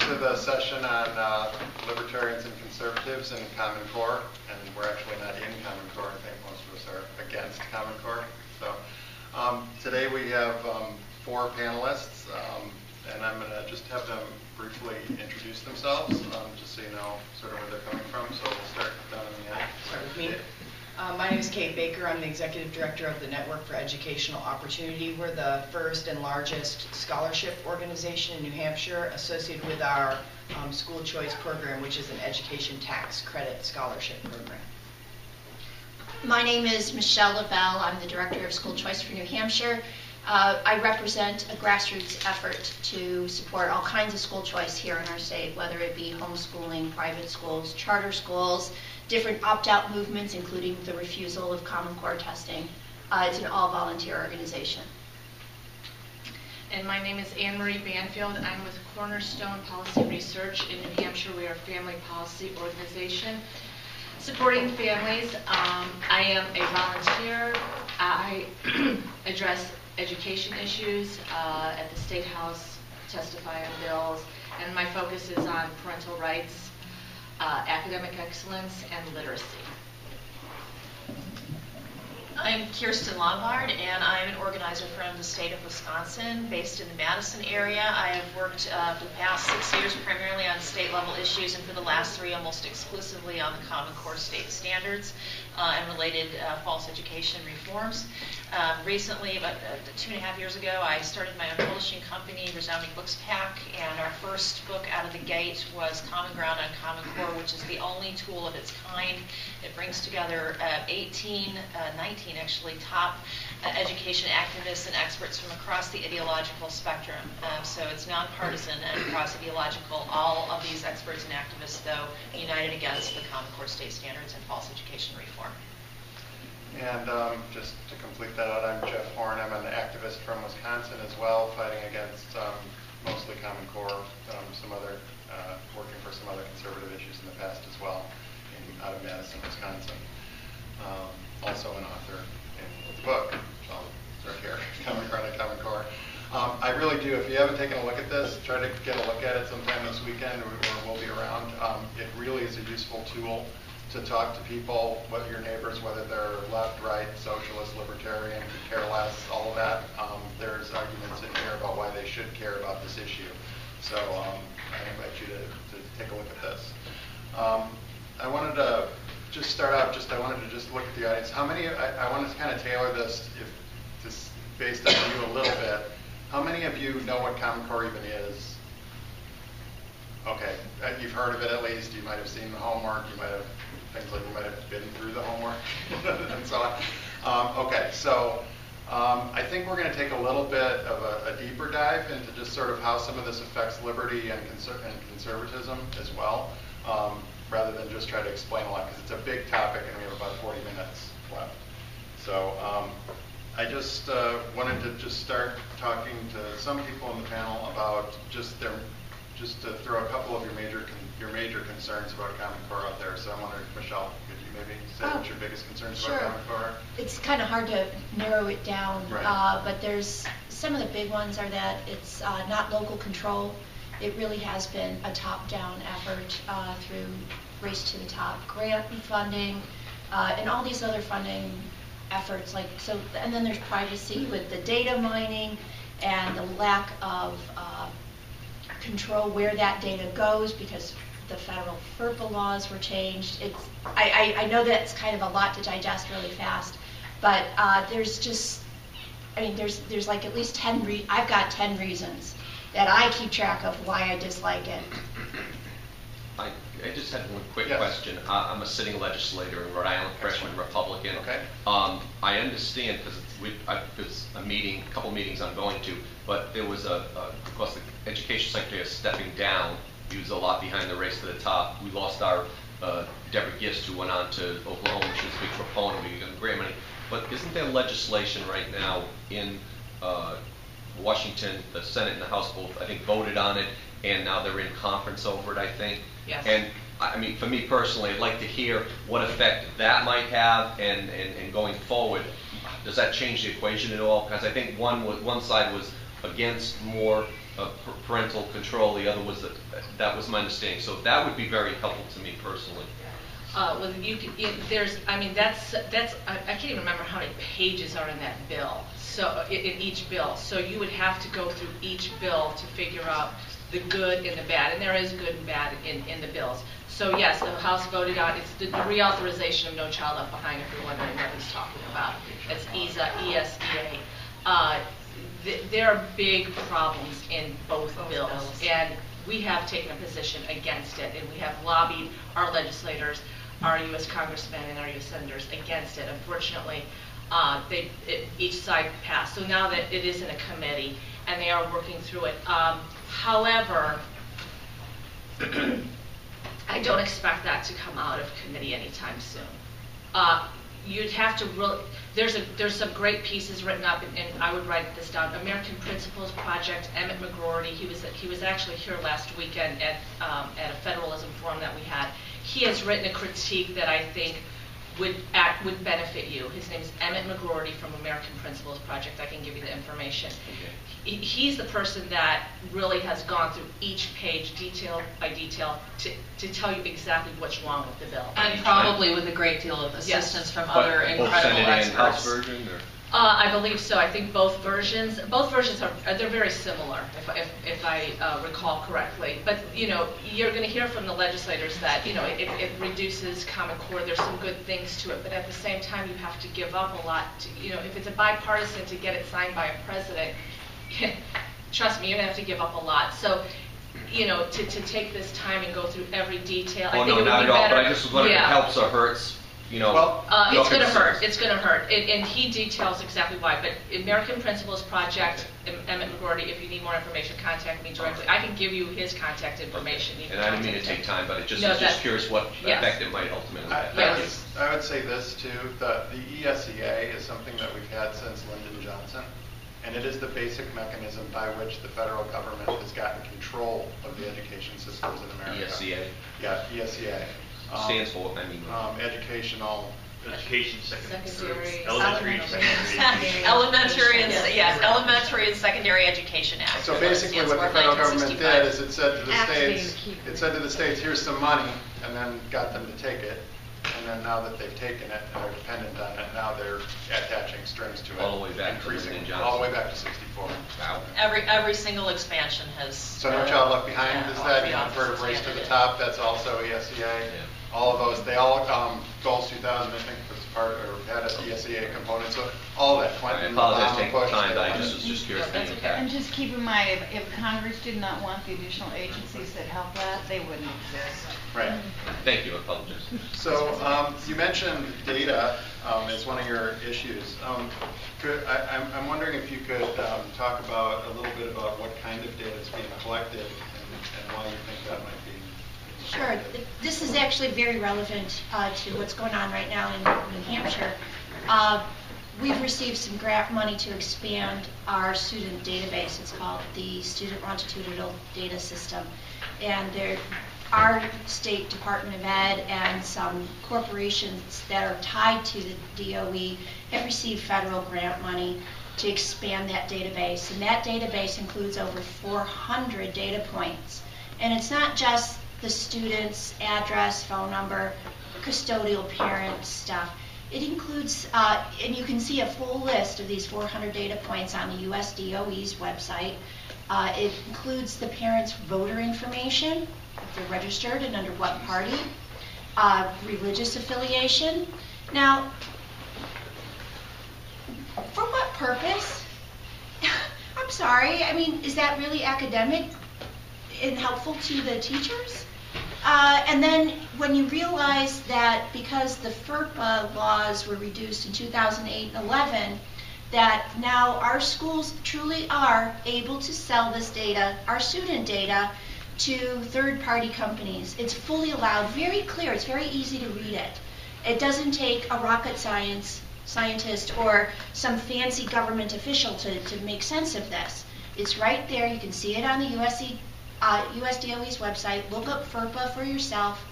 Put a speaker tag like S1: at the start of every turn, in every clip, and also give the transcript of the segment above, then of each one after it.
S1: to the session on uh, libertarians and conservatives and Common Core. And we're actually not in Common Core. I think most of us are against Common Core. So um, today we have um, four panelists, um, and I'm going to just have them briefly introduce themselves, um, just so you know sort of where they're coming from. So we'll start down in the end.
S2: Start with me. Uh, My name is Kate Baker. I'm the Executive Director of the Network for Educational Opportunity. We're the first and largest scholarship organization in New Hampshire associated with our um, school choice program, which is an education tax credit scholarship program.
S3: My name is Michelle Levell. I'm the Director of School Choice for New Hampshire. Uh, I represent a grassroots effort to support all kinds of school choice here in our state, whether it be homeschooling, private schools, charter schools, different opt-out movements, including the refusal of Common Core testing. Uh, It's an all-volunteer organization.
S4: And my name is Ann Marie Banfield. I'm with Cornerstone Policy Research in New Hampshire. We are a family policy organization supporting families. Um, I am a volunteer. I address education issues uh, at the State House, testify on bills, and my focus is on parental rights, uh, academic excellence, and literacy.
S5: I'm Kirsten Lombard, and I'm an organizer from the state of Wisconsin, based in the Madison area. I have worked uh, for the past six years primarily on state-level issues, and for the last three almost exclusively on the Common Core state standards uh, and related uh, false education reforms. Um, recently, about uh, two and a half years ago, I started my own publishing company, Resounding Books Pack, and our first book out of the gate was Common Ground on Common Core, which is the only tool of its kind. It brings together uh, 18, uh, 19 2019, actually, top uh, education activists and experts from across the ideological spectrum. Uh, so it's nonpartisan and across ideological. All of these experts and activists, though, united against the Common Core state standards and false education reform.
S1: And um, just to complete that out, I'm Jeff Horn. I'm an activist from Wisconsin as well, fighting against um, mostly Common Core, um, some other, uh, working for some other conservative issues in the past as well, in, out of Madison, Wisconsin. Um, also an author in the book, so it's right here, Common Core Common Core. Um, I really do, if you haven't taken a look at this, try to get a look at it sometime this weekend, or, or we'll be around. Um, it really is a useful tool to talk to people, whether your neighbors, whether they're left, right, socialist, libertarian, care less, all of that. Um, there's arguments in here about why they should care about this issue. So um, I invite you to, to take a look at this. Um, I wanted to just start out, just I wanted to just look at the audience. How many, I, I to kind of tailor this, if this based on you a little bit. How many of you know what Common Core even is? Okay, uh, you've heard of it at least. You might have seen the homework. You might have things like you might have been through the homework and so on. Um, okay, so um, I think we're going to take a little bit of a, a, deeper dive into just sort of how some of this affects liberty and, conser- and conservatism as well, um, rather than just try to explain a lot because it's a big topic and we have about 40 minutes left. So um, I just uh, wanted to just start talking to some people in the panel about just their just to throw a couple of your major con- your major concerns about Common Core out there. So I'm wondering, Michelle, could you maybe say
S3: Oh,
S1: what your biggest concerns
S3: Sure.
S1: about Common Core?
S3: It's kind of hard to narrow it down,
S1: Right.
S3: uh, but there's, some of the big ones are that it's uh, not local control. It really has been a top-down effort uh, through Race to the Top grant funding, uh, and all these other funding efforts, like, so, and then there's privacy with the data mining and the lack of uh, control where that data goes because the federal FERPA laws were changed. It's, I, I, I know that's kind of a lot to digest really fast, but uh, there's just, I mean, there's, there's like at least 10, re- I've got 10 reasons that I keep track of why I dislike it.
S6: I, I just had one quick
S1: Yes.
S6: question. Uh, I'm a sitting legislator in Rhode Island, freshman Republican.
S1: Okay.
S6: Um, I understand, because we, I, there's a meeting, a couple meetings I'm going to, but there was a, a, of course, the education secretary is stepping down. He was a lot behind the race to the top. We lost our, uh, Deborah Gist, who went on to Oklahoma, she was a big proponent, we got grant money. But isn't there legislation right now in, uh, Washington, the Senate and the House both, I think, voted on it, and now they're in conference over it, I think.
S5: Yes.
S6: And, I I mean, for me personally, I'd like to hear what effect that might have, and, and, and going forward, does that change the equation at all? Because I think one was, one side was against more uh, p- parental control, the other was, that that was my understanding. So that would be very helpful to me personally.
S4: Uh, well, you can, there's, I mean, that's, that's, I I can't even remember how many pages are in that bill, so, in, in each bill. So you would have to go through each bill to figure out the good and the bad, and there is good and bad in, in the bills. So yes, the House voted on, it's the reauthorization of No Child Left Behind, if you're wondering what he's talking about. It's ESA, ESEA. Uh, th- There are big problems in both
S5: Both
S4: bills.
S5: bills.
S4: And we have taken a position against it, and we have lobbied our legislators, our U.S. congressmen and our U.S. senators against it. Unfortunately, uh, they, it- each side passed. So now that it is in a committee, and they are working through it. Um, However, I don't expect that to come out of committee anytime soon. Uh, You'd have to really, there's a, there's some great pieces written up, and- and I would write this down. American Principles Project, Emmett McGroarty, he was, he was actually here last weekend at, um, at a federalism forum that we had. He has written a critique that I think would, act- would benefit you. His name is Emmett McGroarty from American Principles Project. I can give you the information. He- He's the person that really has gone through each page, detail by detail, to, to tell you exactly what's wrong with the bill.
S5: And probably with a great deal of assistance from
S6: But
S5: other incredible
S6: Senate and House
S5: experts.
S4: Uh, I believe so. I think both versions, both versions are, they're very similar, if, if, if I uh, recall correctly. But, you know, you're going to hear from the legislators that, you know, it, it reduces Common Core, there's some good things to it, but at the same time, you have to give up a lot. To, you know, if it's a bipartisan to get it signed by a president, trust me, you're going to have to give up a lot. So, you know, to, to take this time and go through every detail, I
S6: Oh,
S4: think it
S6: no,
S4: would be
S6: not
S4: better.
S6: at all, but I just was wondering if it helps or hurts, you know.
S1: Well-
S4: Uh, it's gonna hurt, it's gonna hurt, and, and he details exactly why, but American Principles Project, Em- Emmett McGroarty, if you need more information, contact me directly, I can give you his contact information. You can
S6: And I didn't mean to
S4: contact
S6: take time, but it just,
S4: No,
S6: was just
S4: that-
S6: curious what
S4: yes.
S6: effect it might ultimately
S1: I,
S6: have.
S1: I would,
S4: Yes.
S1: I would say this too, the, the ESEA is something that we've had since Lyndon Johnson. And it is the basic mechanism by which the federal government has gotten control of the education systems in America.
S6: ESEA?
S1: Yeah, ESEA. Um,
S6: Stands for, I mean.
S1: Um, educational,
S7: Education, secondary,
S4: Secondary,
S7: elementary,
S4: elementary.
S7: secondary.
S5: Elementary and, yes, elementary and secondary education act.
S1: so
S5: is what it
S1: basically
S5: stands
S1: what the federal government
S5: 1965.
S1: did is it said to the
S8: Activating
S1: states,
S8: key.
S1: it said to the states, here's some money, and then got them to take it. And then now that they've taken it and they're dependent on it, now they're attaching strings to it.
S6: All the way back to
S1: increasing-
S6: Lyndon
S1: All the way back to 64.
S6: Wow.
S5: Every, every single expansion has.
S1: So No Child Left Behind
S5: Yeah,
S1: is
S5: all
S1: that,
S5: three
S1: you've heard of
S5: offices
S1: Race to
S5: handed
S1: the
S5: it.
S1: Top, that's also E ESEA. All of those, they all, um, Goals 2000, I think, was part, or had a ESEA component, so all that,
S6: I
S1: Clinton,
S6: apologize
S1: Obama,
S6: for taking
S1: Bush.
S6: time, but I
S1: all
S6: just was just curious.
S4: No, that's okay.
S8: And just keep in mind, if, if Congress did not want the additional agencies that help that, they wouldn't exist.
S1: Right.
S6: Thank you, I apologize.
S1: So, um, you mentioned data, um, as one of your issues. Um, could, I, I'm, I'm wondering if you could, um, talk about, a little bit about what kind of data is being collected and, and why you think that might be.
S3: Sure. This is actually very relevant uh, to what's going on right now in New Hampshire. Uh, We've received some grant money to expand our student database. It's called the Student Longitudinal Data System. And there, our State Department of Ed and some corporations that are tied to the DOE have received federal grant money to expand that database. And that database includes over 400 data points. And it's not just the student's address, phone number, custodial parent stuff. It includes, uh, and you can see a full list of these 400 data points on the US DOE's website. Uh, It includes the parent's voter information, if they're registered and under what party, uh, religious affiliation. Now, for what purpose? I'm sorry, I mean, is that really academic and helpful to the teachers? Uh, and then when you realize that because the FERPA laws were reduced in 2008 and 11, that now our schools truly are able to sell this data, our student data, to third-party companies. It's fully allowed, very clear, it's very easy to read it. It doesn't take a rocket science scientist or some fancy government official to, to make sense of this. It's right there, you can see it on the USC, uh, USDOE's website, look up FERPA for yourself,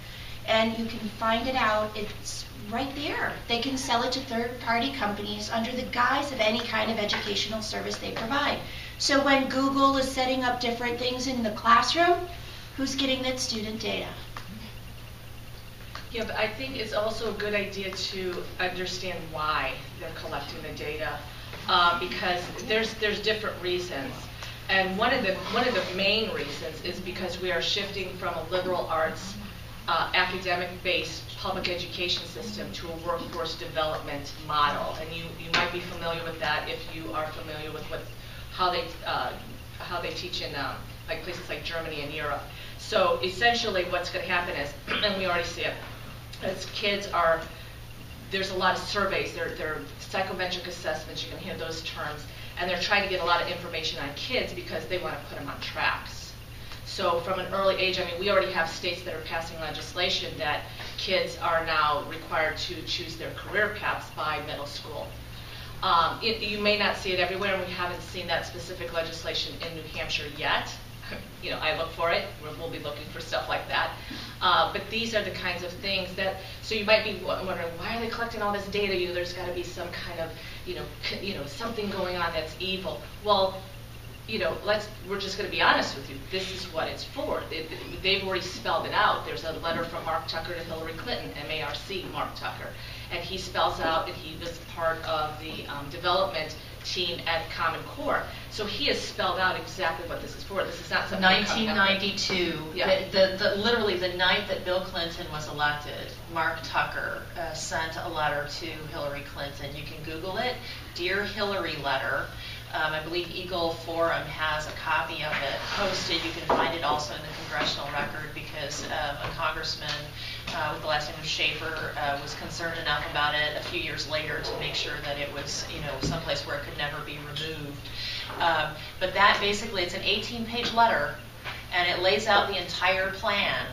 S3: and you can find it out. It's right there. They can sell it to third-party companies under the guise of any kind of educational service they provide. So when Google is setting up different things in the classroom, who's getting that student data?
S4: Yeah, but I think it's also a good idea to understand why they're collecting the data, uh, because there's, there's different reasons. And one of the, one of the main reasons is because we are shifting from a liberal arts, uh, academic-based public education system to a workforce development model. And you, you might be familiar with that if you are familiar with what, how they, uh, how they teach in, um, like places like Germany and Europe. So essentially, what's going to happen is, and we already see it, as kids are, there's a lot of surveys, they're, they're psychometric assessments, you can hear those terms, and they're trying to get a lot of information on kids because they want to put them on tracks. So from an early age, I mean, we already have states that are passing legislation that kids are now required to choose their career paths by middle school. Um, it, you may not see it everywhere, and we haven't seen that specific legislation in New Hampshire yet. You know, I look for it. We'll, we'll be looking for stuff like that. Uh, but these are the kinds of things that. So you might be wondering, why are they collecting all this data? You there's got to be some kind of, you know, you know, something going on that's evil. Well, you know, let's, we're just going to be honest with you. This is what it's for. They, they've already spelled it out. There's a letter from Marc Tucker to Hillary Clinton, M-A-R-C, Marc Tucker. And he spells out that he was part of the um, development team at Common Core. So he has spelled out exactly what this is for. This is not something.
S7: 1992,
S4: Yeah.
S7: the, the, the- literally the night that Bill Clinton was elected, Marc Tucker uh, sent a letter to Hillary Clinton. You can Google it, Dear Hillary letter. Um, I believe Eagle Forum has a copy of it posted. You can find it also in the congressional record because um, a congressman uh, with the last name of Schaffer uh, was concerned enough about it a few years later to make sure that it was, you know, someplace where it could never be removed. Um, but that basically, it's an 18-page letter, and it lays out the entire plan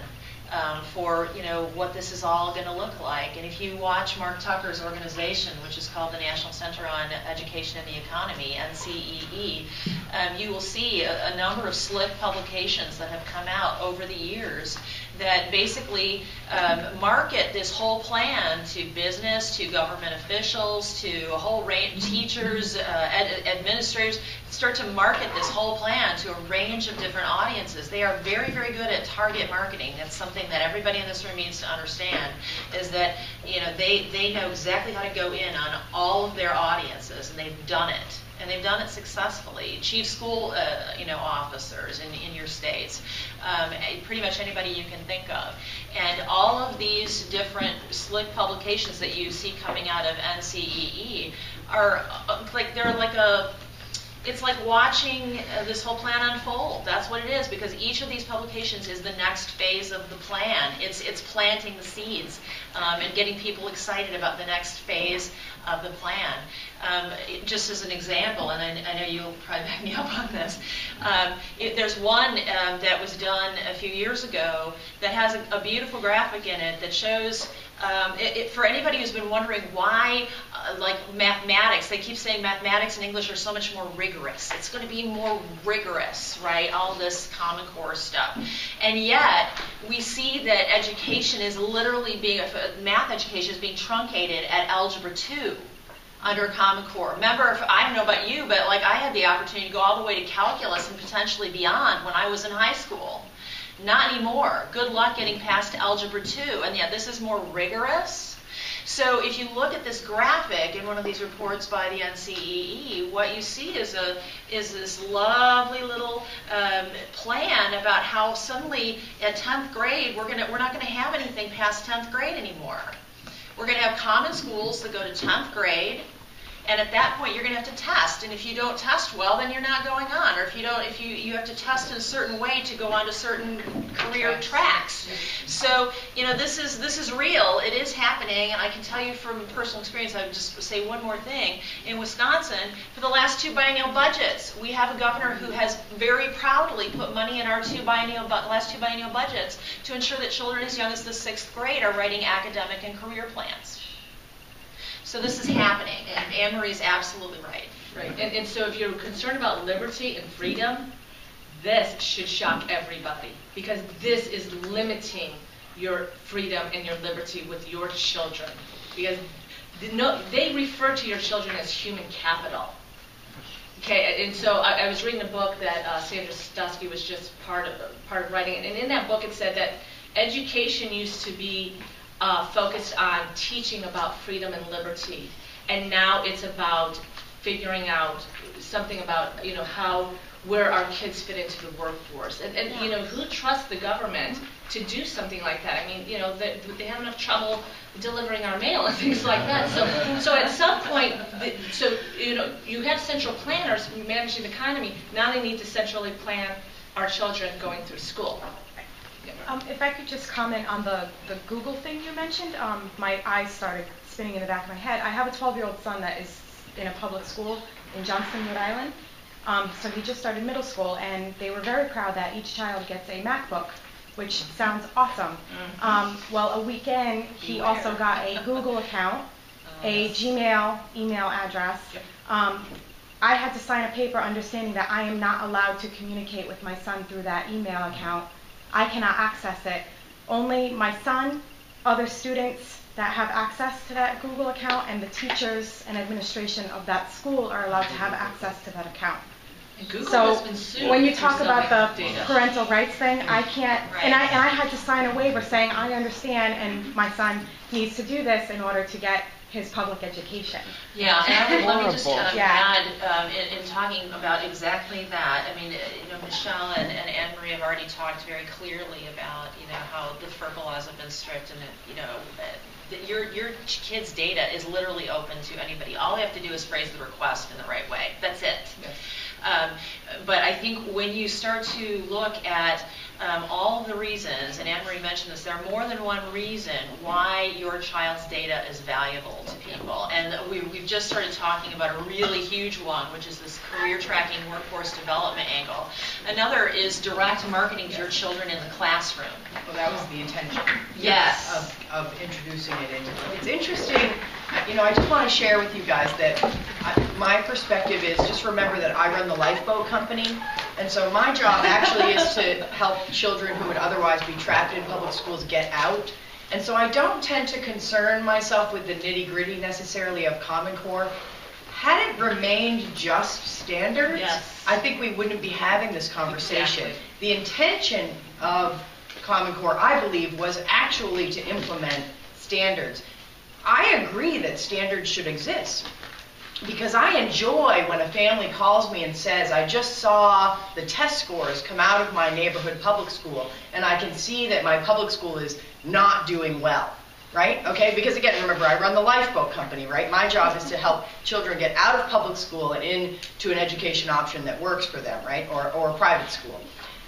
S7: um, for you know what this is all going to look like. And if you watch Marc Tucker's organization, which is called the National Center on Education and the Economy (NCEE), um, you will see a, a number of slick publications that have come out over the years that basically um, market this whole plan to business, to government officials, to a whole range teachers, uh, ed- administrators, start to market this whole plan to a range of different audiences. They are very, very good at target marketing. That's something that everybody in this room needs to understand. Is that you know they they know exactly how to go in on all of their audiences, and they've done it and they've done it successfully. Chief school, uh, you know, officers in, in your states, um, pretty much anybody you can think of, and all of these different slick publications that you see coming out of NCEE are uh, like they're like a it's like watching uh, this whole plan unfold. That's what it is because each of these publications is the next phase of the plan. It's it's planting the seeds um, and getting people excited about the next phase of the plan. Um, it, just as an example, and I, I, know you'll probably back me up on this, um, it, there's one um, that was done a few years ago that has a, a beautiful graphic in it that shows um, it, it, for anybody who's been wondering why, uh, like mathematics, they keep saying mathematics and English are so much more rigorous. It's going to be more rigorous, right? All this Common Core stuff. And yet, we see that education is literally being, math education is being truncated at Algebra 2 under Common Core. Remember, if, I don't know about you, but like I had the opportunity to go all the way to calculus and potentially beyond when I was in high school. Not anymore. Good luck getting past Algebra 2. And yet this is more rigorous. So if you look at this graphic in one of these reports by the NCEE, what you see is a is this lovely little um, plan about how suddenly at 10th grade we're gonna we're not going to have anything past 10th grade anymore. We're going to have common schools that go to 10th grade. And at that point, you're going to have to test. And if you don't test well, then you're not going on. Or if you don't, if you you have to test in a certain way to go on to certain career tracks. So you know this is this is real. It is happening, and I can tell you from personal experience. I would just say one more thing. In Wisconsin, for the last two biennial budgets, we have a governor who has very proudly put money in our two biennial bu- last two biennial budgets to ensure that children as young as the sixth grade are writing academic and career plans. So this is happening, and Ann Marie is absolutely right.
S4: Right, and, and so if you're concerned about liberty and freedom, this should shock everybody because this is limiting your freedom and your liberty with your children. Because the, no, they refer to your children as human capital. Okay, and so I, I was reading a book that uh, Sandra Stotsky was just part of part of writing, and in that book it said that education used to be uh, focused on teaching about freedom and liberty, and now it's about figuring out something about you know how where our kids fit into the workforce, and, and you know who trusts the government to do something like that. I mean, you know they, they have enough trouble delivering our mail and things like that. So, so at some point, the, so you know, you have central planners managing the economy. Now they need to centrally plan our children going through school.
S9: Um, if I could just comment on the, the Google thing you mentioned, um, my eyes started spinning in the back of my head. I have a 12 year old son that is in a public school in Johnston, Rhode Island. Um, so he just started middle school, and they were very proud that each child gets a MacBook, which sounds awesome. Um, well, a weekend, he also got a Google account, a Gmail email address. Um, I had to sign a paper understanding that I am not allowed to communicate with my son through that email account. I cannot access it. Only my son, other students that have access to that Google account, and the teachers and administration of that school are allowed to have access to that account.
S7: Google
S9: So
S7: has been sued
S9: when you talk about the
S7: data.
S9: parental rights thing, I can't, and I, and I had to sign a waiver saying, I understand, and my son needs to do this in order to get his public education.
S7: Yeah, and let me just kind of
S9: Yeah.
S7: add, um, in, in talking about exactly that, I mean, uh, you know, Michelle and, and Ann Marie have already talked very clearly about, you know, how the FERPA laws have been strict and, that, you know, uh, your, your kid's data is literally open to anybody. All they have to do is phrase the request in the right way. That's it. Um, but I think when you start to look at um, all the reasons, and Ann Marie mentioned this, there are more than one reason why your child's data is valuable to people. And we, we've just started talking about a really huge one, which is this career tracking workforce development angle. Another is direct marketing to your children in the classroom.
S2: Well, that was the intention.
S7: Yes.
S2: Of, of introducing it into, it's interesting, you know, I just want to share with you guys that I- my perspective is, just remember that I run the lifeboat company, and so my job actually is to help children who would otherwise be trapped in public schools get out. And so I don't tend to concern myself with the nitty gritty necessarily of Common Core. Had it remained just standards,
S7: Yes.
S2: I think we wouldn't be having this conversation.
S7: Exactly.
S2: The intention of Common Core, I believe, was actually to implement standards. I agree that standards should exist because I enjoy when a family calls me and says, I just saw the test scores come out of my neighborhood public school and I can see that my public school is not doing well. Right? Okay? Because again, remember, I run the lifeboat company, right? My job is to help children get out of public school and into an education option that works for them, right? Or, or a private school.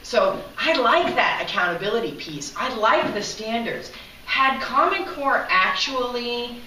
S2: So I like that accountability piece. I like the standards. Had Common Core actually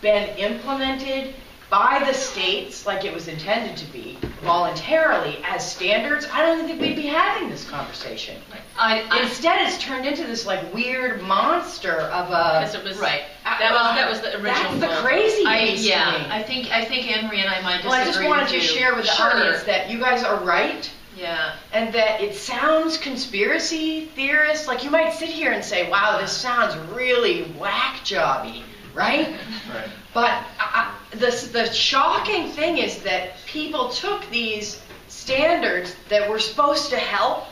S2: been implemented by the states like it was intended to be, voluntarily as standards, I don't think we'd be having this conversation.
S7: I, I,
S2: Instead, it's turned into this like weird monster of a.
S7: Because it was right. That was that was the original.
S2: That's the crazy
S7: I,
S2: piece to
S7: yeah,
S2: me.
S7: I think I think Ann Marie and I might disagree
S2: Well, I just wanted to
S7: you.
S2: share with the
S7: Sure.
S2: audience that you guys are right.
S7: Yeah.
S2: and that it sounds conspiracy theorist. Like you might sit here and say, "Wow, this sounds really whack jobby," right?
S1: Right.
S2: But I, I, the the shocking thing is that people took these standards that were supposed to help,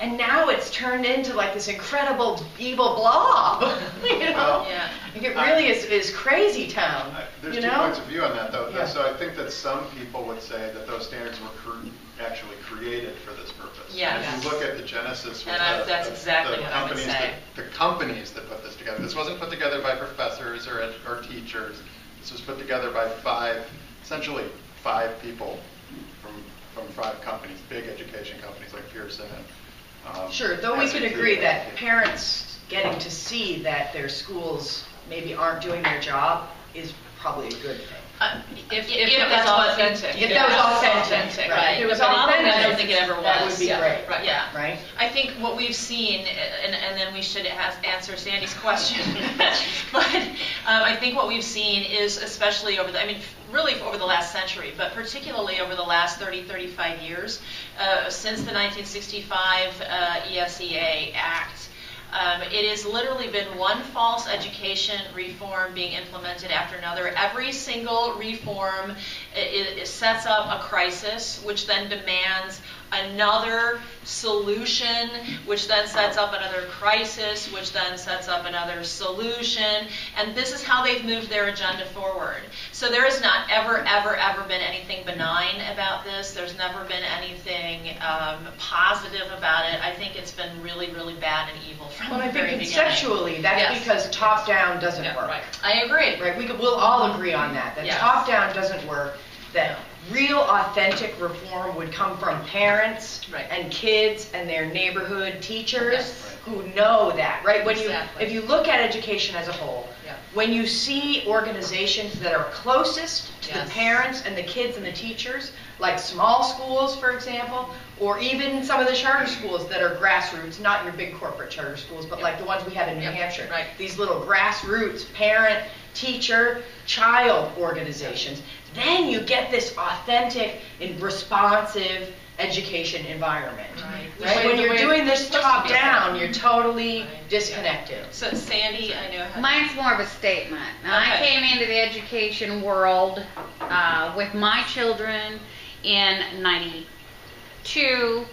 S2: and now it's turned into like this incredible evil blob. you know,
S7: Yeah.
S2: It really is is crazy town.
S1: I- There's
S2: you
S1: two
S2: know?
S1: points of view on that, though.
S2: Yeah.
S1: So I think that some people would say that those standards were cr- actually created for this purpose.
S7: Yes.
S1: If you look at the genesis with
S7: And I-
S1: the,
S7: that's
S1: the-
S7: exactly
S1: the
S7: what I would
S1: companies
S7: say.
S1: that, the companies that put this together. This wasn't put together by professors or, ed- or teachers. This was put together by five, essentially five people from from five companies, big education companies like Pearson and. Um,
S2: Sure, though we could
S1: SAP.
S2: agree that parents getting to see that their schools maybe aren't doing their job is probably a good thing.
S7: Uh,
S4: If,
S7: if
S4: if,
S7: that's
S4: that's
S7: what-
S4: authentic.
S2: If that was
S7: Yeah.
S2: authentic,
S7: Right.
S2: right? If it was
S7: But I don't-
S2: authentic,
S7: I don't think it ever was.
S2: That would be
S7: Yeah.
S2: great.
S7: Right. Yeah.
S2: Right?
S7: I think what we've seen, and, and then we should ask, answer Sandy's question, but um, I think what we've seen is, especially over the, I mean, really over the last century, but particularly over the last 30, 35 years, uh, since the 1965 uh, ESEA Act, um, it has literally been one false education reform being implemented after another. Every single reform It, it sets up a crisis, which then demands another solution, which then sets up another crisis, which then sets up another solution. And this is how they've moved their agenda forward. So there has not ever, ever, ever been anything benign about this. There's never been anything um, positive about it. I think it's been really, really bad and evil from
S2: Well, I
S7: the very
S2: think
S7: beginning.
S2: conceptually, that's
S7: Yes.
S2: because top-down doesn't
S7: Yeah,
S2: work.
S7: right. I agree.
S2: Right, we could, we'll all agree on that, that
S7: Yes.
S2: top-down doesn't work, that real authentic reform would come from parents
S7: Right.
S2: and kids and their neighborhood teachers
S7: Yes.
S2: who know that, right? When you, if you look at education as a whole,
S7: Yeah.
S2: when you see organizations that are closest to the parents and the kids and the teachers, like small schools, for example, or even some of the charter schools that are grassroots, not your big corporate charter schools, but like the ones we have in New Hampshire.
S7: right.
S2: These little grassroots, parent, teacher, child organizations. Then you get this authentic and responsive education environment.
S7: Right.
S2: Right? When you're doing this
S7: supposed to
S2: top down, you're totally
S7: Right.
S2: disconnected.
S7: So Sandy, I know. how-
S8: Mine's more of a statement. I
S7: Okay.
S8: came into the education world uh, with my children in 92,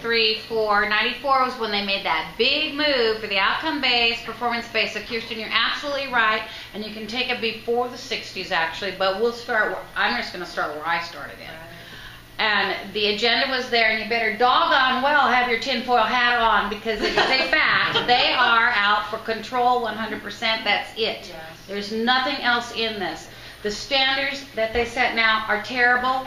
S8: 3, 4. 94 was when they made that big move for the outcome based, performance based. So, Kirsten, you're absolutely right. And you can take it before the 60s, actually, but we'll start, where, I'm just going to start where I started in. And the agenda was there, and you better doggone well have your tinfoil hat on because it is a fact. They are out for control 100%. That's it.
S7: Yes.
S8: There's nothing else in this. The standards that they set now are terrible,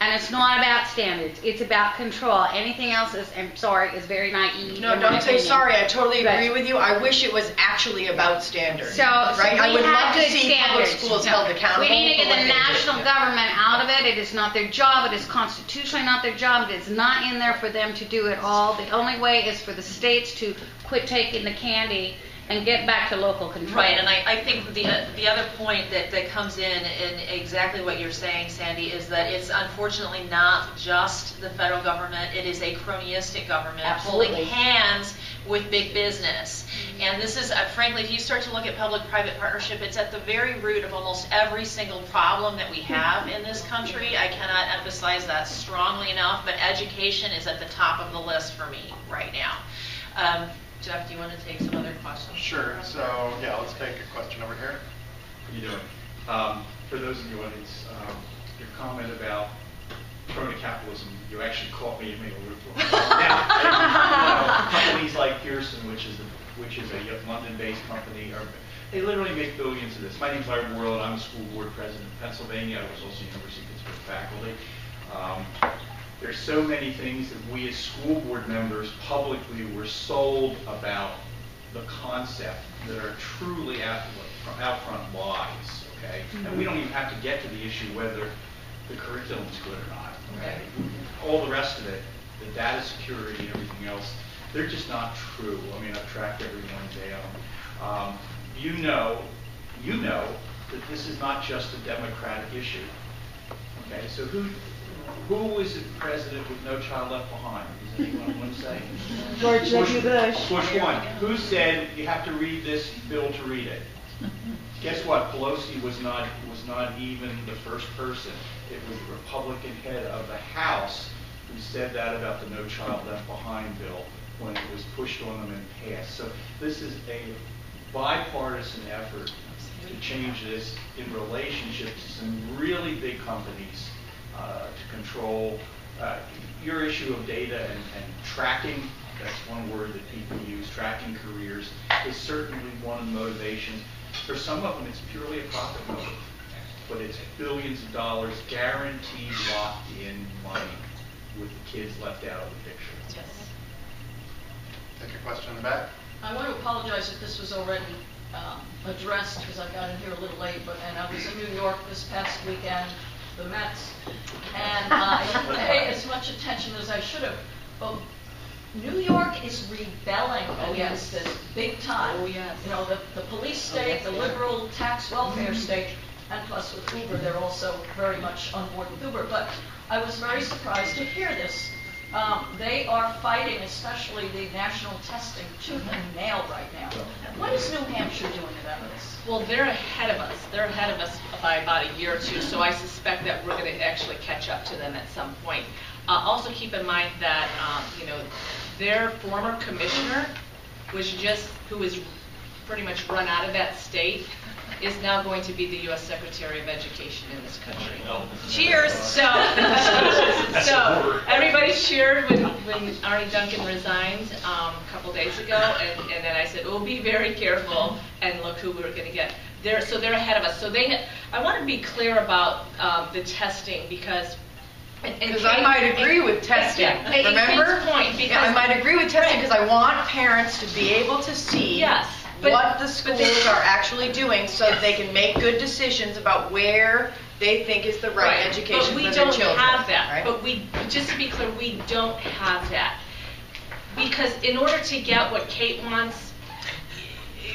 S8: and it's not about standards. It's about control. Anything else is, I'm sorry, is very naive.
S2: No, don't say
S8: opinion.
S2: sorry. I totally
S8: But-
S2: agree with you. I wish it was actually about standards.
S8: So,
S2: right?
S8: so
S2: I would
S8: have
S2: love to see public
S8: standards.
S2: schools
S8: No.
S2: held accountable.
S8: We need to get the national government out of it. It is not their job. It is constitutionally not their job. It is not in there for them to do it all. The only way is for the states to quit taking the candy and get back to local control.
S7: Right, and I, I think the, the other point that, that comes in, in exactly what you're saying, Sandy, is that it's unfortunately not just the federal government, it is a cronyistic government
S2: Absolutely.
S7: holding hands with big business. And this is, uh, frankly, if you start to look at public-private partnership, it's at the very root of almost every single problem that we have in this country. I cannot emphasize that strongly enough, but education is at the top of the list for me right now. Um, Jeff, do you want to take some other questions?
S1: Sure, so, yeah, let's take a question over here.
S10: How you doing? Um, For those in the audience, um, your comment about crony capitalism, you actually caught me in the loop. Now, you know, Companies like Pearson, which is, a- which is a London-based company, are, they literally make billions of this. My name's Larry Worrell, I'm a school board president in Pennsylvania, I was also University of Pittsburgh faculty. Um, There's so many things that we as school board members publicly were sold about the concept that are truly out, out front lies, okay? And we don't even have to get to the issue whether the curriculum's good or not, okay? All the rest of it, the data security and everything else, they're just not true. I mean, I've tracked everyone down. Um, you know, you know that this is not just a democratic issue. Okay, so who, who is the president with No Child Left Behind? Does anyone want to say?
S9: George W. Bush.
S10: Bush one. Who said you have to read this bill to read it? Guess what? Pelosi was not, was not even the first person. It was the Republican head of the House who said that about the No Child Left Behind bill when it was pushed on them and passed. So this is a bipartisan effort to change this in relationship to some really big companies to control uh, your issue of data and, and tracking. That's one word that people use. Tracking careers is certainly one of the motivations. For some of them, it's purely a profit motive, but it's billions of dollars guaranteed locked-in money with the kids left out of the picture. Yes.
S1: Take your question in the back.
S11: I want to apologize if this was already um, addressed, because I got in here a little late, but, and I was in New York this past weekend, the Mets, and I didn't pay as much attention as I should have. But New York is rebelling
S7: Oh,
S11: against
S7: yes.
S11: this big time.
S7: Oh, yes.
S11: You know, the, the police
S7: Oh,
S11: state,
S7: yes,
S11: the liberal tax mm-hmm. welfare state, and plus with Uber, they're also very much on board with Uber. But I was very surprised to hear this. Um, they are fighting, especially the national testing, tooth and nail right now. What is New Hampshire doing about this?
S4: Well, they're ahead of us. They're ahead of us by about a year or two, so I suspect that we're going to actually catch up to them at some point. Uh, also keep in mind that, um, you know, their former commissioner was just, who was pretty much run out of that state, is now going to be the U.S. Secretary of Education in this country. Cheers! So, so everybody cheered when, when Arne Duncan resigned um, a couple days ago, and, and then I said, "Oh, be very careful," and look who we we're going to get. They're, so they're ahead of us. So they, I want to be clear about um, the testing because. and- and
S2: Because I might agree with testing,
S4: Yeah, and- and
S2: remember?
S4: Kate's point,
S2: Yeah, I might agree with testing because I want parents to be able to see
S4: Yes, but-
S2: what the
S4: but
S2: schools are actually doing so they can make good decisions about where they think is the right education
S4: But we
S2: for their
S4: don't have that.
S2: right?
S4: But we, just to be clear, we don't have that. Because in order to get what Kate wants,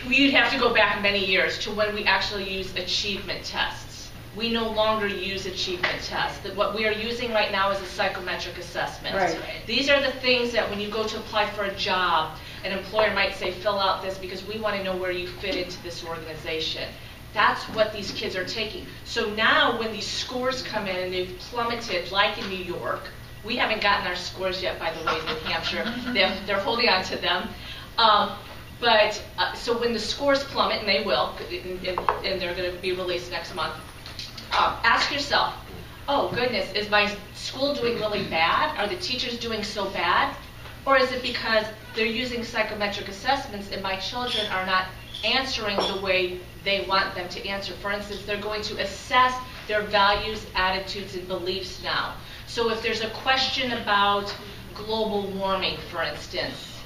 S4: we'd have to go back many years to when we actually use achievement tests. We no longer use achievement tests. That What we are using right now is a psychometric assessment.
S2: Right.
S4: These are the things that when you go to apply for a job, an employer might say, fill out this because we want to know where you fit into this organization. That's what these kids are taking. So now when these scores come in and they've plummeted, like in New York, we haven't gotten our scores yet, by the way, in New Hampshire. They're, they're holding on to them. Um, but, uh, so when the scores plummet, and they will, and, and- they're going to be released next month, um, ask yourself, oh goodness, is my school doing really bad? Are the teachers doing so bad? Or is it because they're using psychometric assessments and my children are not answering the way they want them to answer? For instance, they're going to assess their values, attitudes, and beliefs now. So if there's a question about global warming, for instance,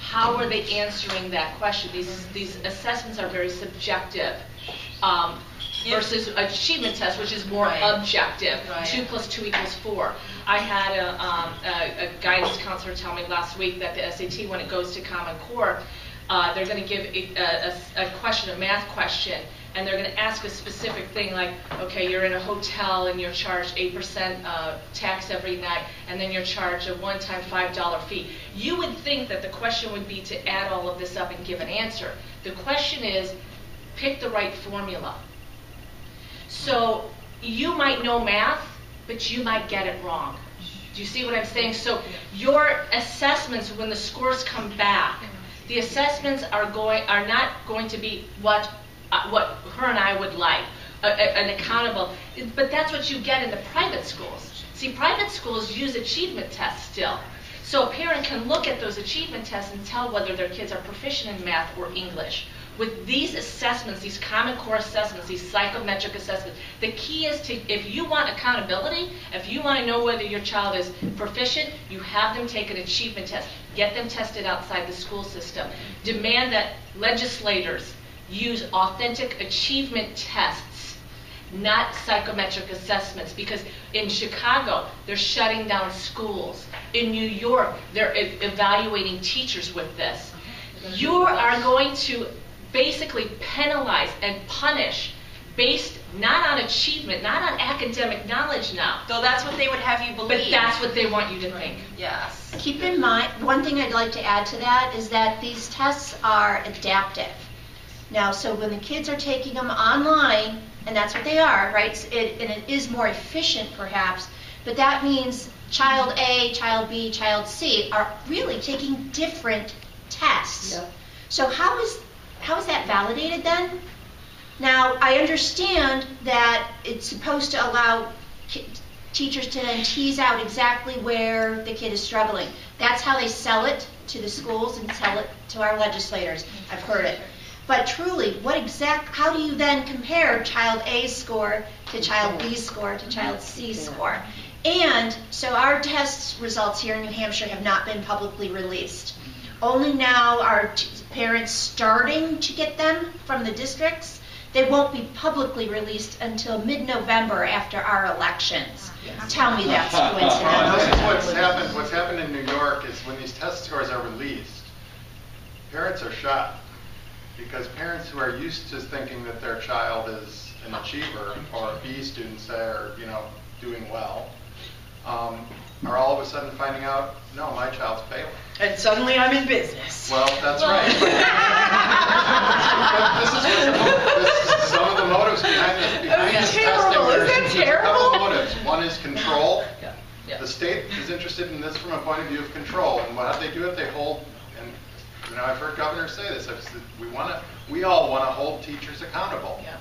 S4: how are they answering that question? These, these assessments are very subjective um, versus achievement test, which is more
S7: Right.
S4: objective.
S7: Right.
S4: Two plus two equals four. I had a, um, a, a guidance counselor tell me last week that the SAT, when it goes to Common Core, uh, they're going to give a, a, a question, a math question, and they're going to ask a specific thing like, okay, you're in a hotel and you're charged 8% uh, tax every night, and then you're charged a one-time $5 fee. You would think that the question would be to add all of this up and give an answer. The question is, pick the right formula. So you might know math, but you might get it wrong. Do you see what I'm saying? So your assessments, when the scores come back, the assessments are going are not going to be what uh, what her and I would like, uh, an accountable. But that's what you get in the private schools. See, private schools use achievement tests still. So a parent can look at those achievement tests and tell whether their kids are proficient in math or English. With these assessments, these Common Core assessments, these psychometric assessments, the key is to, if you want accountability, if you want to know whether your child is proficient, you have them take an achievement test. Get them tested outside the school system. Demand that legislators use authentic achievement tests not psychometric assessments because in Chicago they're shutting down schools. In New York they're e- evaluating teachers with this. You are going to basically penalize and punish based not on achievement, not on academic knowledge now,
S7: Though that's what they would have you believe.
S4: but that's what they want you to think.
S7: Yes.
S3: Keep in mind, one thing I'd like to add to that is that these tests are adaptive. Now, so when the kids are taking them online, and that's what they are, right? It, and it is more efficient perhaps, but that means child A, child B, child C are really taking different tests. So how is, how is that validated then? Now, I understand that it's supposed to allow teachers to then tease out exactly where the kid is struggling. That's how they sell it to the schools and sell it to our legislators. I've heard it. But truly, what exact, how do you then compare child A's score to child B's score to child C's score? And so our test results here in New Hampshire have not been publicly released. Only now are t- parents starting to get them from the districts. They won't be publicly released until mid-November after our elections. Tell me that's
S1: Well, this
S3: coincidental.
S1: is what's happened, what's happened in New York is when these test scores are released, parents are shocked. Because parents who are used to thinking that their child is an achiever or a B student, say, are, you know, doing well, um, are all of a sudden finding out, no, my child's failing.
S2: And suddenly I'm in business.
S1: Well, that's well. right. this, is this is some of the motives behind this. Behind this terrible. Testing, is that terrible? a couple motives. One is control.
S11: Yeah. Yeah.
S1: The state is interested in this from a point of view of control. And what they do if they hold, and you know, I've heard governors say this, said, we want to, we all want to hold teachers accountable.
S11: Yeah.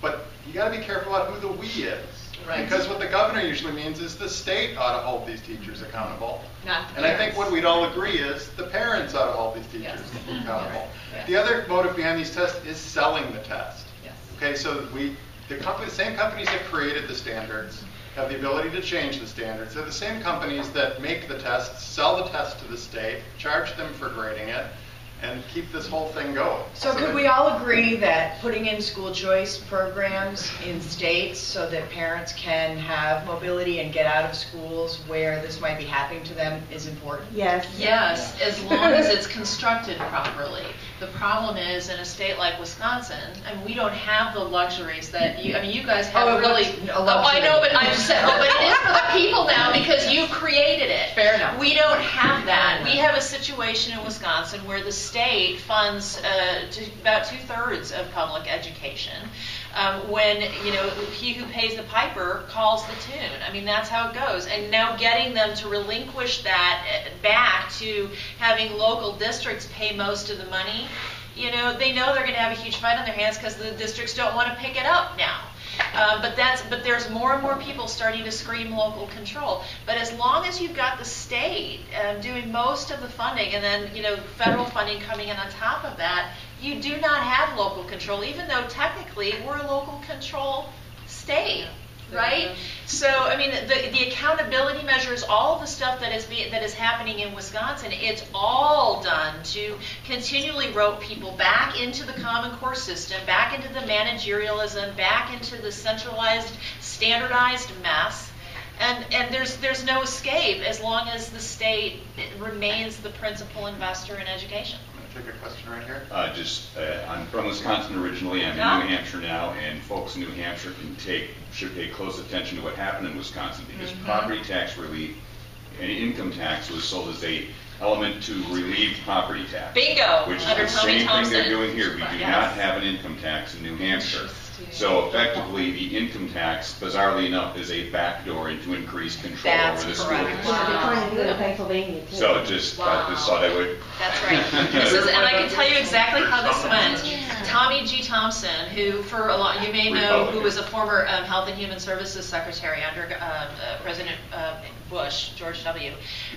S1: But you got to be careful about who the we is.
S11: Right.
S1: Because what the governor usually means is the state ought to hold these teachers accountable.
S11: Not
S1: And I think what we'd all agree is the parents ought to hold these teachers
S11: Yes.
S1: accountable.
S11: Right.
S1: The other motive behind these tests is selling the test.
S11: Yes.
S1: Okay, so we, the company, the same companies that created the standards have the ability to change the standards. They're the same companies that make the tests, sell the test to the state, charge them for grading it, and keep this whole thing going.
S2: So could
S1: that-
S2: we all agree that putting in school choice programs in states so that parents can have mobility and get out of schools where this might be happening to them is important?
S9: Yes.
S7: Yes, as long as it's constructed properly. The problem is, in a state like Wisconsin, and we don't have the luxuries that you, I mean, you guys have
S2: Oh,
S7: really. Oh, I know, but I'm just well, but it is for the people now because you created it.
S2: Fair enough.
S7: We don't have that. We have a situation in Wisconsin where the state funds uh, to about two-thirds of public education. Um, when, you know, he who pays the piper calls the tune. I mean, that's how it goes. And now getting them to relinquish that uh, back to having local districts pay most of the money, you know, they know they're going to have a huge fight on their hands because the districts don't want to pick it up now. Uh, but that's but there's more and more people starting to scream local control. But as long as you've got the state um, doing most of the funding, and then you know federal funding coming in on top of that, you do not have local control. Even though technically we're a local control state, right? So I mean the the accountability measures, all the stuff that is be, that is happening in Wisconsin, it's all done to continually rope people back into the Common Core system, back into the managerialism, back into the centralized, standardized mess. And, and there's, there's no escape as long as the state remains the principal investor in education.
S1: I'm gonna take a question right here.
S12: Uh, just, uh, I'm from Wisconsin originally, I'm in New Hampshire now, and folks in New Hampshire can take, should pay close attention to what happened in Wisconsin, because
S7: Mm-hmm.
S12: property tax relief and income tax was sold as a element to relieve property tax.
S7: Bingo,
S12: Which is
S7: under
S12: the
S7: Tommy
S12: same thing they're doing here, we do
S7: Yes.
S12: not have an income tax in New Hampshire. So effectively, the income tax, bizarrely enough, is a backdoor into increased control
S2: That's
S12: over the school.
S2: correct.
S13: They're trying to do it in Pennsylvania too.
S12: So just, I just thought I would.
S7: That's right. This is, and I can tell you exactly how this went. Tommy G. Thompson, who for a lot, you may know, who was a former um, Health and Human Services Secretary under um, uh, President uh, Bush, George W.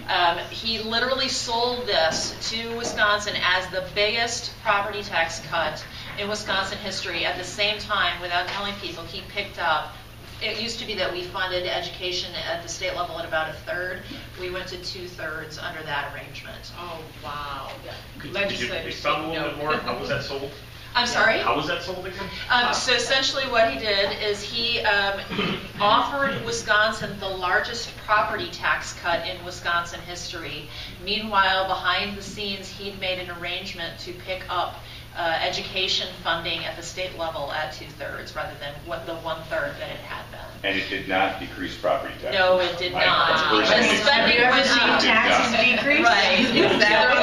S7: Um, he literally sold this to Wisconsin as the biggest property tax cut in Wisconsin history. At the same time, without telling people, he picked up it used to be that we funded education at the state level at about a third. We went to two-thirds under that arrangement.
S11: Oh, wow. Yeah.
S14: Could you
S11: Legislators
S14: expound a
S11: take
S14: little bit more? How was that sold?
S7: I'm sorry?
S14: How was that sold again?
S7: Um, so essentially what he did is he um, offered Wisconsin the largest property tax cut in Wisconsin history. Meanwhile, behind the scenes, he'd made an arrangement to pick up uh, education funding at the state level at two-thirds rather than what the one-third that it had been.
S12: And it did not decrease property taxes.
S7: No, it did
S12: I
S7: not.
S12: personally-
S7: The spending
S2: you ever
S7: went up.
S2: taxes decrease?
S7: Right.
S2: Exactly.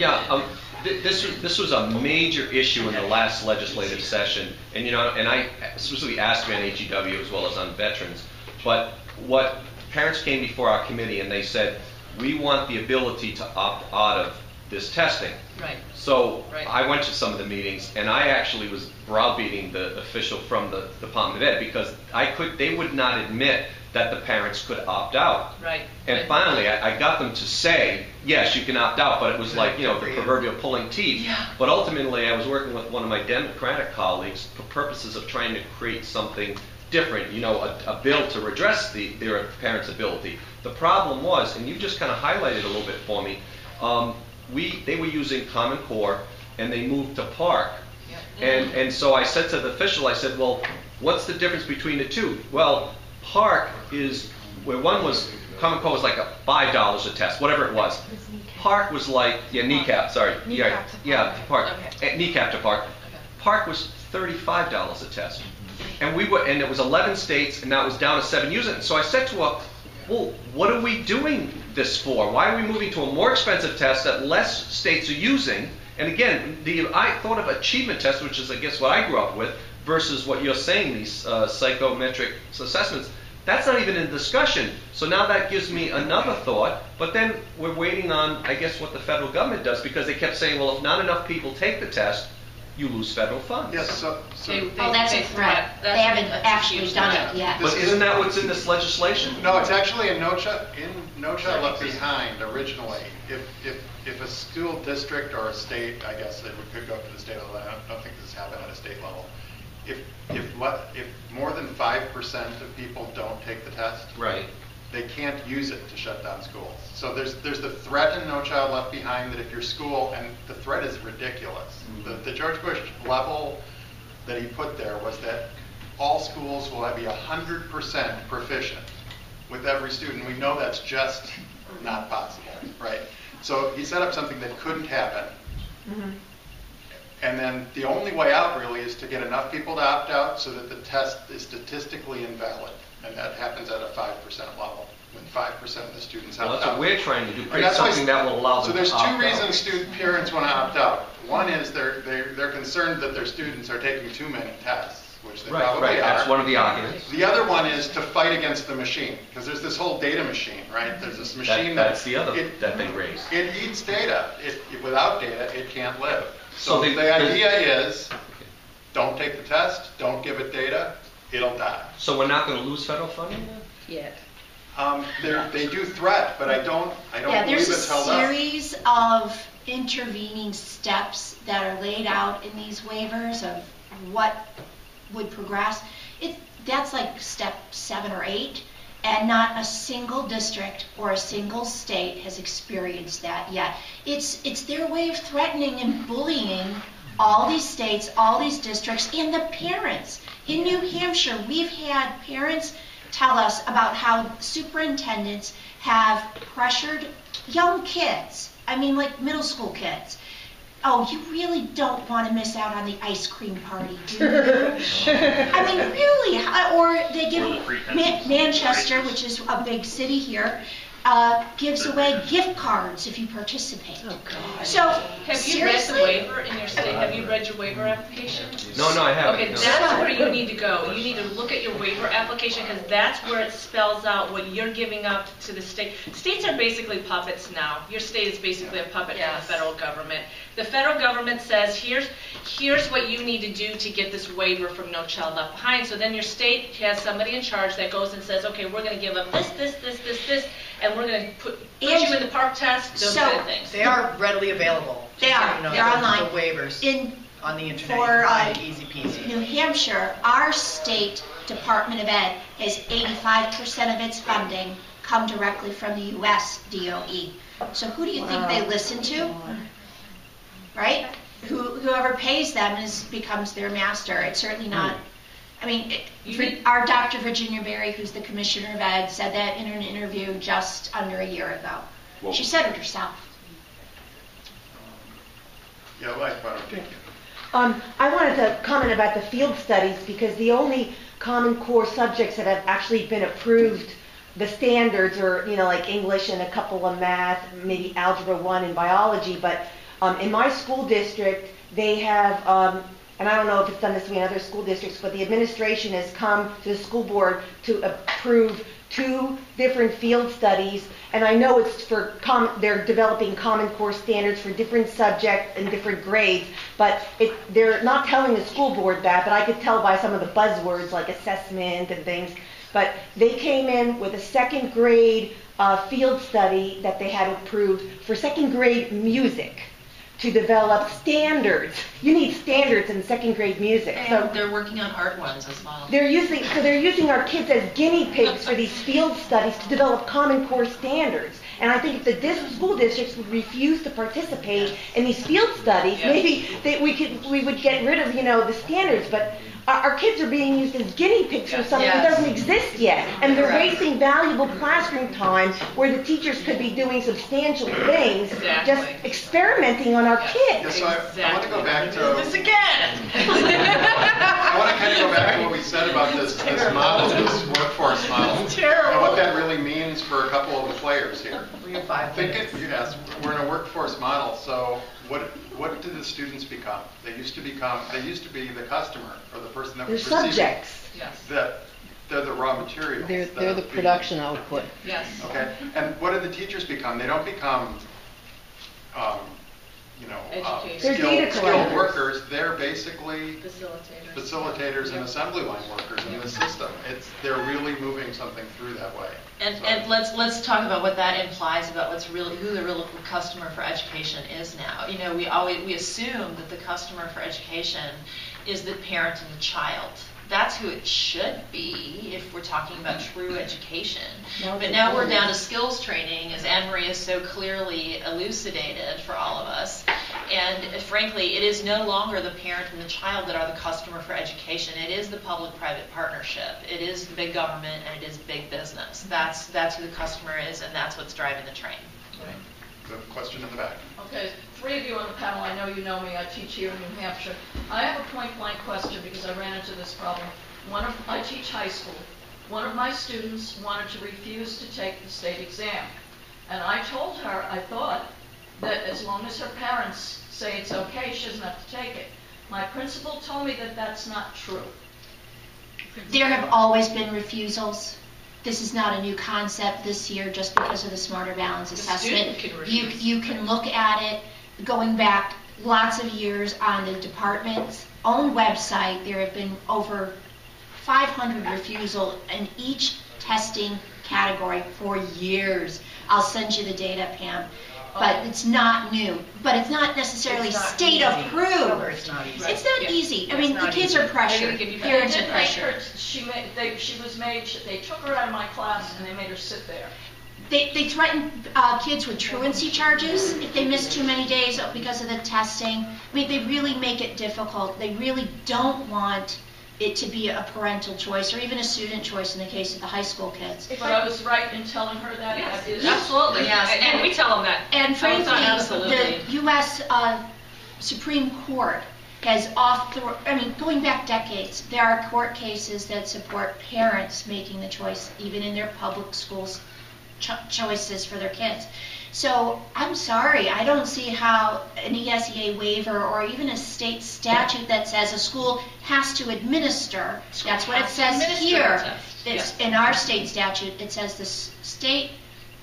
S6: Yeah, um, th- this, was- this was a major issue in the last legislative session, and you know, and I specifically asked me on HEW as well as on veterans, but what, parents came before our committee and they said, we want the ability to opt out of this testing.
S7: Right.
S6: So
S7: Right.
S6: I went to some of the meetings, and I actually was browbeating the official from the Department of Ed because I could, they would not admit that the parents could opt out.
S7: Right.
S6: And
S7: Right.
S6: finally, I, I got them to say, yes, you can opt out, but it was like, you know, the proverbial pulling teeth.
S7: Yeah.
S6: But ultimately, I was working with one of my Democratic colleagues for purposes of trying to create something different, you know, a, a bill to redress the, their parents' ability. The problem was, and you just kind of highlighted a little bit for me, um, we, they were using Common Core, and they moved to PARCC. And, and so I said to the official, I said, well, what's the difference between the two? Well, PARCC is, where one was, Common Core was like a five dollars a test, whatever it was. PARCC was like, yeah, NECAP, sorry. Yeah, Yeah, PARCC,
S7: Okay.
S6: eh, NECAP to PARCC. PARCC was thirty-five dollars a test. And we were, and it was eleven states, and now it was down to seven using it. So I said to her, well, what are we doing this for? Why are we moving to a more expensive test that less states are using? And again, the, I thought of achievement test, which is, I guess, what I grew up with, versus what you're saying, these uh, psychometric assessments, that's not even in discussion. So now that gives me another thought, but then we're waiting on, I guess, what the federal government does, because they kept saying, well, if not enough people take the test, you lose federal funds.
S1: Yes, so, so.
S4: They-
S3: Oh, that's a
S4: they
S3: threat. They
S4: That's-
S3: haven't
S4: that's
S3: actually
S4: huge
S3: done
S4: threat.
S3: it yet.
S6: But isn't that what's in this legislation?
S1: No, it's actually in No Child, in No Child Left Behind originally. If, if, if a school district or a state, I guess it could go up to the state level, I don't, don't think this has happened at a state level. If, if, le- if more than five percent of people don't take the test,
S6: Right.
S1: They can't use it to shut down schools. So there's, there's the threat in No Child Left Behind that if your school, and the threat is ridiculous. Mm-hmm. The, the George Bush level that he put there was that all schools will be hundred percent proficient with every student. We know that's just not possible, right? So he set up something that couldn't happen. Mm-hmm. And then the only way out really is to get enough people to opt out so that the test is statistically invalid. And that happens at a five percent level, when five percent of the students opt
S6: Well, that's what we're trying to do,
S1: And
S6: create
S1: that's why-
S6: something that will allow them to So
S1: there's
S6: opt
S1: two
S6: out.
S1: reasons student parents want to opt out. One is they're, they're, they're concerned that their students are taking too many tests, which they
S6: Right,
S1: probably
S6: right,
S1: are.
S6: that's one of the arguments.
S1: The other one is to fight against the machine, because there's this whole data machine, right? There's this machine
S6: That,
S1: that.
S6: that's the other
S1: it-
S6: that they raised.
S1: It eats data. It, without data, it can't live.
S6: So
S1: So
S6: they-
S1: the idea is, don't take the test, don't give it data, it'll die.
S6: So we're not going to lose federal funding then?
S2: Yet.
S1: Um, they're, they do threat, but I don't, I don't
S3: there's
S1: believe
S3: a
S1: it's held up.
S3: series of intervening steps that are laid out in these waivers of what would progress. It, that's like step seven or eight, and not a single district or a single state has experienced that yet. It's, it's their way of threatening and bullying all these states, all these districts, and the parents. In New Hampshire, we've had parents tell us about how superintendents have pressured young kids, I mean like middle school kids. Oh, you really don't want to miss out on the ice cream party, do you? I mean, really? Or they give,
S14: Or the
S3: Ma- Manchester, which is a big city here, uh, gives away gift cards if you participate. Oh, God. So,
S4: Have you read the
S3: seriously?
S4: waiver in your state? Have you read your waiver application?
S6: No, no, I haven't.
S4: Okay,
S6: no.
S4: that's where you need to go. You need to look at your waiver application because that's where it spells out what you're giving up to the state. States are basically puppets now. Your state is basically a puppet for the federal government. The federal government says, here's, here's what you need to do to get this waiver from No Child Left Behind. So then your state has somebody in charge that goes and says, okay, we're going to give them this, this, this, this, this, and we're going to put, put
S3: And-
S4: you in the PARCC test, those
S3: So-
S4: kind of things.
S2: They are readily available.
S3: They
S2: just so
S3: are.
S2: you know,
S3: They're
S2: the-
S3: online.
S2: The waivers
S3: In
S2: on the internet.
S3: for,
S2: you can find
S3: uh,
S2: easy peasy.
S3: New Hampshire, our state Department of Ed has 85% of its funding come directly from the US DOE. So who do you think they listen to? Right? Who, whoever pays them is, becomes their master. It's certainly not, I mean, it-
S4: You
S3: our Dr. Virginia Barry, who's the Commissioner of Ed, said that in an interview just under a year ago.
S12: Well-
S3: She said it herself.
S1: Yeah, like, why don't you?
S13: Um, I wanted to comment about the field studies because the only Common Core subjects that have actually been approved, the standards are, you know, like English and a couple of math, maybe Algebra 1 and biology, but um, in my school district, they have, um, and I don't know if it's done this way in other school districts, but the administration has come to the school board to approve two different field studies, and I know it's for, com- they're developing Common Core standards for different subjects and different grades, but it, they're not telling the school board that, but I could tell by some of the buzzwords like assessment and things. But they came in with a second grade uh, field study that they had approved for second grade music to develop standards. You need standards in second grade music. So
S7: And they're working on art ones as well.
S13: they're using, so they're using our kids as guinea pigs for these field studies to develop Common Core standards. And I think if the dis- school districts would refuse to participate in these field studies,
S4: Yeah.
S13: maybe they, we could, we would get rid of, you know, the standards. But our, our kids are being used as guinea pigs for
S4: Yes.
S13: something that doesn't exist yet. And they're
S2: Correct.
S13: wasting valuable classroom time where the teachers could be doing substantial things, just experimenting on our
S4: Yes.
S13: kids.
S1: Yeah, so I, I want to go back to.
S2: This again.
S1: I want to kind of go back to what we said about this, this model, this workforce model.
S2: It's terrible.
S1: And what that really means for a couple of the players here.
S2: We have five
S1: Think it, yes, we're in a workforce model, so what, what do the students become? They used to become, they used to be the customer, or the person that
S13: They're
S1: was receiving.
S13: subjects.
S11: Yes,
S1: That, they're the raw materials.
S15: They're,
S1: that
S15: they're
S1: are
S15: the
S1: being-
S15: production output.
S11: yes.
S1: Okay, and what do the teachers become? They don't become, um, you know, uh,
S11: Educators.
S13: They're
S1: skilled,
S13: data
S1: skilled
S13: collectors.
S1: workers. They're basically
S4: Facilitators.
S1: facilitators and assembly line workers in the system. It's, they're really moving something through that way.
S7: And,
S1: So-
S7: and let's, let's talk about what that implies about what's really, who the real customer for education is now. You know, we always, we assume that the customer for education is the parent and the child. That's who it should be if we're talking about true education.
S13: Now
S7: But now we're down to skills training, as Ann Marie has so clearly elucidated for all of us. And uh, frankly, it is no longer the parent and the child that are the customer for education. It is the public-private partnership. It is the big government and it is big business. That's, that's who the customer is and that's what's driving the train.
S1: The question in the back.
S11: Okay, three of you on the panel, I know you know me, I teach here in New Hampshire. I have a point blank question because I ran into this problem. One of, I teach high school. One of my students wanted to refuse to take the state exam. And I told her, I thought, that as long as her parents say it's okay, she doesn't have to take it. My principal told me that that's not true.
S3: There have always been refusals. This is not a new concept this year just because of the Smarter Balance
S11: The
S3: Assessment. You, you can look at it going back lots of years on the department's own website. There have been over 500 refusal in each testing category for years. I'll send you the data, Pam. But oh. it's not new. But it's not necessarily
S2: It's not
S3: state
S2: easy.
S3: approved.
S2: Remember, it's not easy.
S3: It's not
S11: Yeah.
S3: easy. I mean, the kids
S2: easy.
S3: are pressured. Parents are
S11: did make her,
S3: pressured.
S11: she made, they, she was made, they took her out of my class and they made her sit there.
S3: They, they threaten uh, kids with truancy charges if they miss too many days because of the testing. I mean, they really make it difficult. They really don't want it to be a parental choice or even a student choice in the case of the high school kids.
S11: But I was right in telling her that.
S5: Yes,
S11: that is-
S5: absolutely.
S7: Yes,
S5: And- And we tell them that.
S3: And frankly,
S7: absolutely.
S3: the U.S. uh, Supreme Court has off, I mean, going back decades, there are court cases that support parents making the choice, even in their public schools, cho- choices for their kids. So I'm sorry, I don't see how an ESEA waiver or even a state statute that says a school has to administer, that's what it says here. It's
S5: yes.
S3: in our state statute, it says the state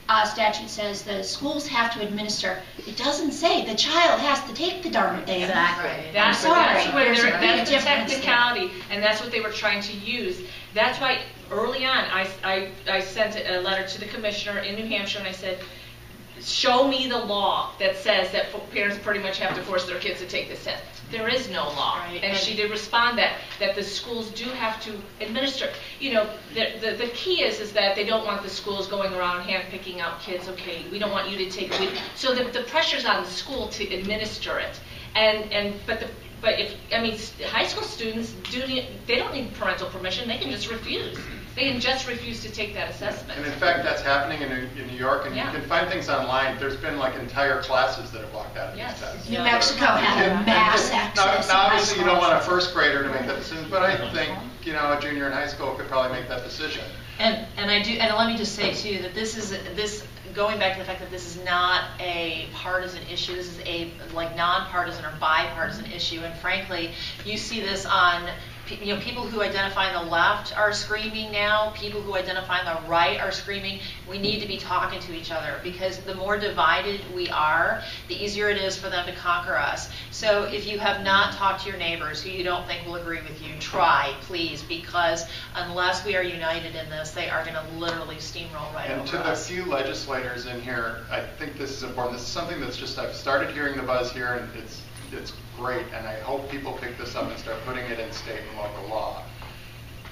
S3: uh, statute says the schools have to administer. It doesn't say the child has to take the darn thing.
S2: Exactly.
S3: I'm sorry.
S5: that's what
S3: There's
S5: they're,
S3: a big
S5: that's the
S3: difference there.
S5: technicality, and that's what they were trying to use. That's why early on, I, I, I sent a letter to the commissioner in New Hampshire, and I said, show me the law that says that parents pretty much have to force their kids to take this test. There is no law.
S7: Right,
S5: And she did respond that, that the schools do have to administer. You know, the, the, the key is, is that they don't want the schools going around handpicking out kids, okay, we don't want you to take, we, so the, the pressure's on the school to administer it. And, and, but the, but if, I mean, high school students do need, they don't need parental permission, they can just refuse. They can just refuse to take that assessment.
S1: And in fact, that's happening in New, in New York, and you can find things online. There's been like entire classes that have walked out of these
S5: Yes.
S1: tests.
S3: New Mexico had a mass
S1: and-
S3: exodus.
S1: Now, now, obviously, you don't want a first grader to make that decision, but I think, you know, a junior in high school could probably make that decision.
S7: And, and I do, and let me just say too, that this is, this, going back to the fact that this is not a partisan issue, this is a, like, nonpartisan or bipartisan issue, and frankly, you see this on, pe- you know, people who identify on the left are screaming now, people who identify on the right are screaming, we need to be talking to each other, because the more divided we are, the easier it is for them to conquer us. So if you have not talked to your neighbors who you don't think will agree with you, try, please, because unless we are united in this, they are going to literally steamroll right
S1: And
S7: over
S1: to the
S7: us.
S1: few legislators in here, I think this is important. This is something that's just, I've started hearing the buzz here, and it's, it's great, and I hope people pick this up and start putting it in state and local law.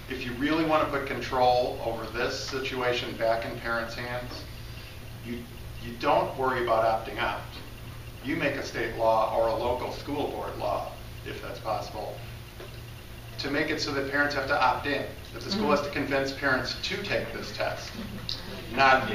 S1: If you really want to put control over this situation back in parents' hands, you, you don't worry about opting out. You make a state law or a local school board law, if that's possible, to make it so that parents have to opt in, that the school mm-hmm. has to convince parents to take this test, not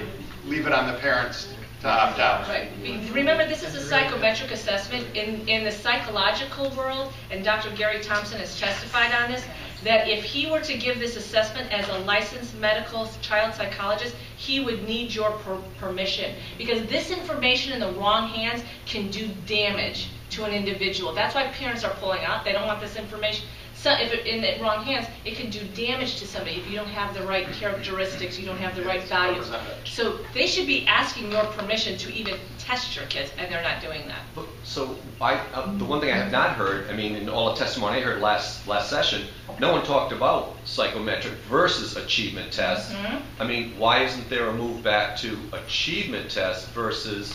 S1: leave it on the parents to opt.
S5: Right. Remember, this is a psychometric assessment. In, in the psychological world, and Dr. Gary Thompson has testified on this,
S4: that if he were to give this assessment as a licensed medical child psychologist, he would need your per- permission. Because this information in the wrong hands can do damage to an individual. That's why parents are pulling out. They don't want this information. So if it in the wrong hands, it can do damage to somebody if you don't have the right characteristics, you don't have the right values. So they should be asking your permission to even test your kids, and they're not doing that.
S6: Look, So I, uh, the one thing I have not heard, I mean, in all the testimony I heard last, last session, no one talked about psychometric versus achievement tests.
S4: Mhm.
S6: I mean, why isn't there a move back to achievement tests versus,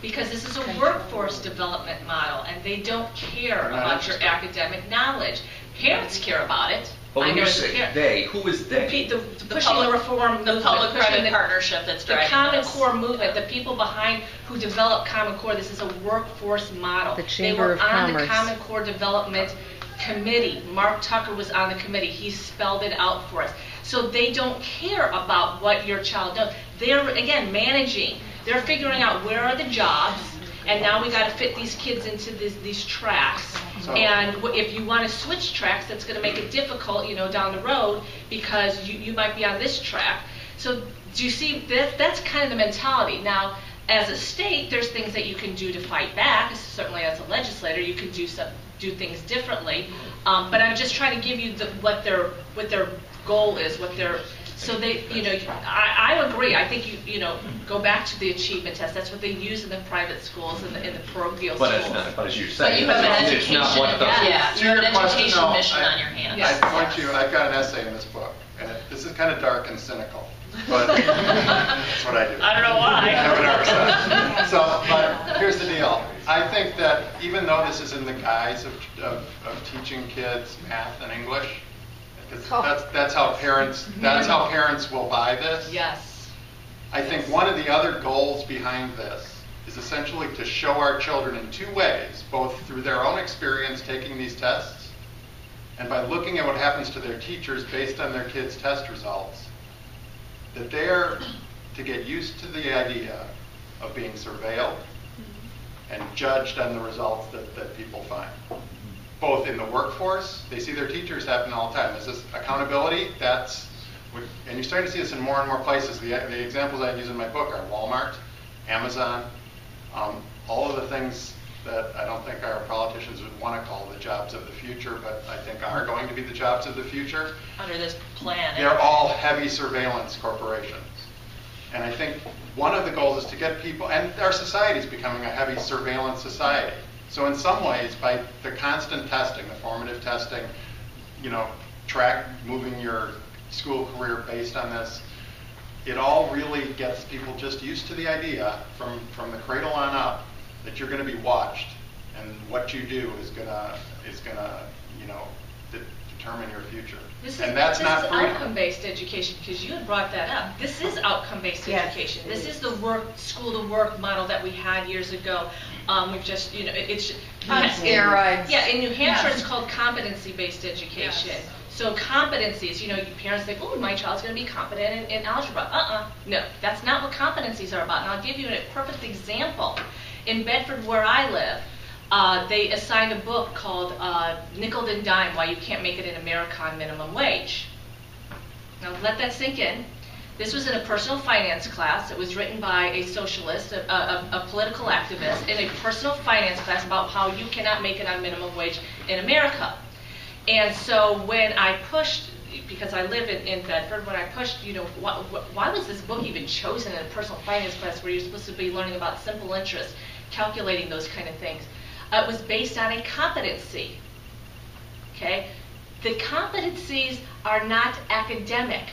S4: Because this is a workforce development model, and they don't care about your academic knowledge. Parents care about it.
S6: but
S4: I
S6: when
S4: know
S6: you
S4: as a
S6: say
S4: parent-
S6: they, who is
S4: The,
S6: they?
S4: pe- the,
S7: The
S4: pushing the
S7: public-
S4: reform
S7: the public-private
S4: pushing the-
S7: partnership that's
S4: the
S7: driving
S4: Common
S7: this.
S4: Core movement, the people behind who developed Common Core. This is a workforce model.
S15: The
S4: they
S15: Chamber
S4: were
S15: of
S4: on the
S15: Commerce.
S4: Common Core Development Committee. Marc Tucker was on the committee. He spelled it out for us. So they don't care about what your child does. They're again managing. They're figuring out where are the jobs. And now we got to fit these kids into this, these tracks.
S1: So-
S4: And w- if you want to switch tracks, that's going to make it difficult, you know, down the road because you, you might be on this track. So do you see that? That's kind of the mentality. Now, as a state, there's things that you can do to fight back. Certainly, as a legislator, you can do some do things differently. Um, but I'm just trying to give you the, what their what their goal is, what their so they, you know, I, I agree. I think you, you know, go back to the achievement test. That's what they use in the private schools and the, in the parochial
S6: But
S4: schools.
S6: as, not- but as you're
S7: But you have an
S6: it's
S7: education,
S6: not what the.
S7: yeah,
S1: To
S7: you have
S1: your
S7: an
S1: question,
S7: education
S1: no,
S7: mission
S1: I-
S7: on your hands.
S1: I point to you, and I've got an essay in this book, and it- this is kind of dark and cynical, but that's what I do.
S4: I don't know why.
S1: I have a dark side. So, but here's the deal. I think that even though this is in the guise of, of, of teaching kids math and English, because that's, that's how parents, that's how parents will buy this.
S4: Yes.
S1: I think one of the other goals behind this is essentially to show our children in two ways, both through their own experience taking these tests and by looking at what happens to their teachers based on their kids' test results, that they're to get used to the idea of being surveilled mm-hmm. and judged on the results that, that people find. Both in the workforce, they see their teachers happen all the time. This is accountability, that's, and you're starting to see this in more and more places. The, the examples I use in my book are Walmart, Amazon, um, all of the things that I don't think our politicians would want to call the jobs of the future, but I think are going to be the jobs of the future.
S7: Under this plan.
S1: They're all heavy surveillance corporations. And I think one of the goals is to get people, and our society is becoming a heavy surveillance society. So in some ways, by the constant testing, the formative testing, you know, track moving your school career based on this, it all really gets people just used to the idea from, from the cradle on up that you're going to be watched and what you do is going to, is going to, you know, de- determine your future.
S4: This is,
S1: and that's
S4: this
S1: not
S4: is
S1: freedom.
S4: outcome-based education because you had brought that up. This is outcome-based
S13: Yes,
S4: education. This
S13: is.
S4: is the work, school-to-work model that we had years ago. Um, we've just, you know, it- it's
S15: On steroids.
S4: Yeah, in New Hampshire,
S11: Yeah.
S4: it's called competency-based education.
S11: Yes.
S4: So competencies, you know, your parents think, oh, my child's going to be competent in, in algebra. Uh-uh, no, that's not what competencies are about. And I'll give you a perfect example. In Bedford, where I live, uh, they assigned a book called uh, Nickel and Dime: Why You Can't Make It in America on Minimum Wage. Now let that sink in. This was in a personal finance class. It was written by a socialist, a, a, a political activist, in a personal finance class about how you cannot make it on minimum wage in America. And so when I pushed, because I live in, in Bedford, when I pushed, you know, why, why was this book even chosen in a personal finance class where you're supposed to be learning about simple interest, calculating those kind of things? Uh, it was based on a competency. Okay? The competencies are not academic.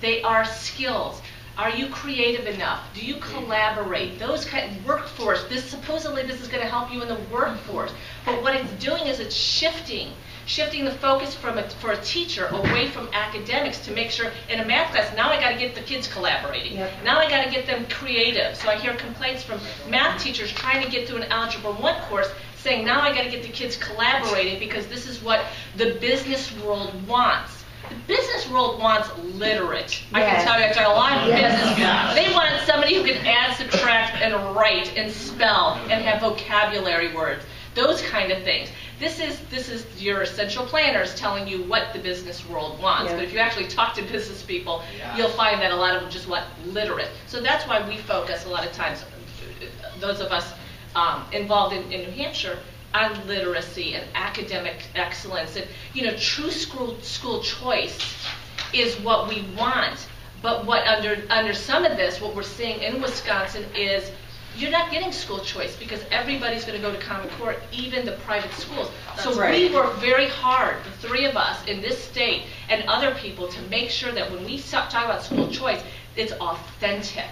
S4: They are skills. Are you creative enough? Do you collaborate? Those kind of workforce. This supposedly this is going to help you in the workforce, but what it's doing is it's shifting, shifting the focus from a, for a teacher away from academics to make sure in a math class now I got to get the kids collaborating.
S13: Yep.
S4: Now I got to get them creative. So I hear complaints from math teachers trying to get through an algebra one course saying now I got to get the kids collaborating because this is what the business world wants. The business world wants literate. I can tell you, I've done a lot of
S13: Yes.
S4: business. They want somebody who can add, subtract, and write, and spell, and have vocabulary words. those kind of things. This is, this is your essential planners telling you what the business world wants.
S13: Yeah.
S4: But if you actually talk to business people, you'll find that a lot of them just want literate. So that's why we focus a lot of times, those of us um, involved in, in New Hampshire, on literacy and academic excellence and, you know, true school, school choice is what we want. But what under, under some of this, what we're seeing in Wisconsin is you're not getting school choice because everybody's going to go to Common Core, even the private schools. So
S2: right.
S4: we work very hard, the three of us in this state and other people, to make sure that when we talk about school choice, it's authentic.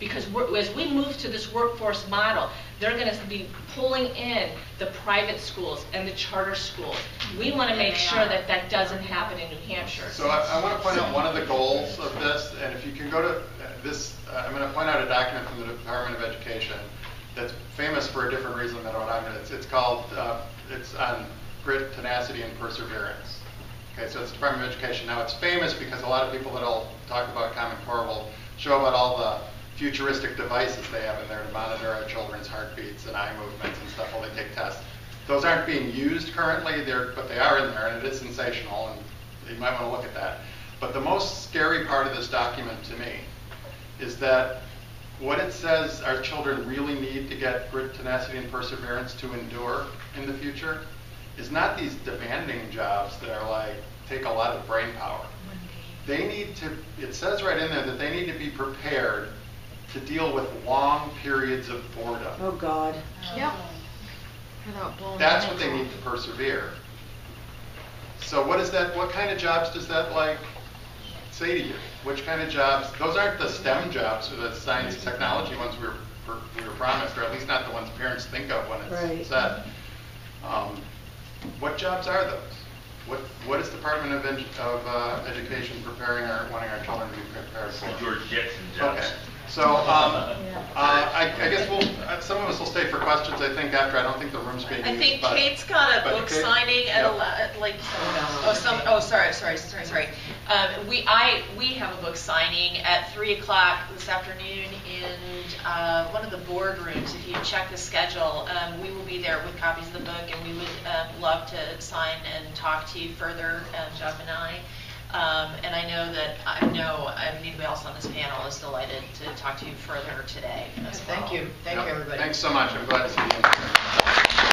S4: Because we're, as we move to this workforce model, they're going to be pulling in the private schools and the charter schools. We want to make sure that that doesn't happen in New Hampshire.
S1: So I, I want to point out one of the goals of this, and if you can go to this, uh, I'm going to point out a document from the Department of Education that's famous for a different reason than what I'm going to, it's, it's called, uh, it's on grit, tenacity, and perseverance. Okay, so it's the Department of Education. Now, it's famous because a lot of people that'll talk about Common Core will show about all the futuristic devices they have in there to monitor our children's heartbeats and eye movements and stuff while they take tests. Those aren't being used currently, but they are in there, and it is sensational, and you might want to look at that. But the most scary part of this document to me is that what it says our children really need to get grit, tenacity, and perseverance to endure in the future is not these demanding jobs that are like, take a lot of brain power. They need to, it says right in there that they need to be prepared to deal with long periods of boredom.
S13: Oh, God.
S2: Yep. Without blowing
S1: That's what they need to persevere. So what is that, what kind of jobs does that like say to you? Which kind of jobs, those aren't the STEM jobs or the science and technology ones we were, we were promised, or at least not the ones parents think of when
S13: Right.
S1: it's said. Um, What jobs are those? What, what is Department of, Edu- of uh, Education preparing our, wanting our children to be prepared for?
S14: George Jetson jobs.
S1: Okay, so, um, uh, I, I guess we'll, uh, some of us will stay for questions, I think, after, I don't think the room's being
S7: I
S1: used,
S7: think
S1: but-
S7: Kate's got a book
S1: Kate-
S7: signing at
S1: Yep.
S7: ele- like.
S5: Oh, some, oh, sorry, sorry, sorry, sorry. Um, we, I, we have a book signing at three o'clock this afternoon in, uh, one of the boardrooms. If you check the schedule, um, we will be there with copies of the book and we would, uh, love to sign and talk to you further, uh, Jeff and I. Um, and I know that, I know, I mean, anybody else on this panel is delighted to talk to you further today as well.
S2: Thank you, thank you, everybody.
S1: Thanks so much, I'm glad to see you.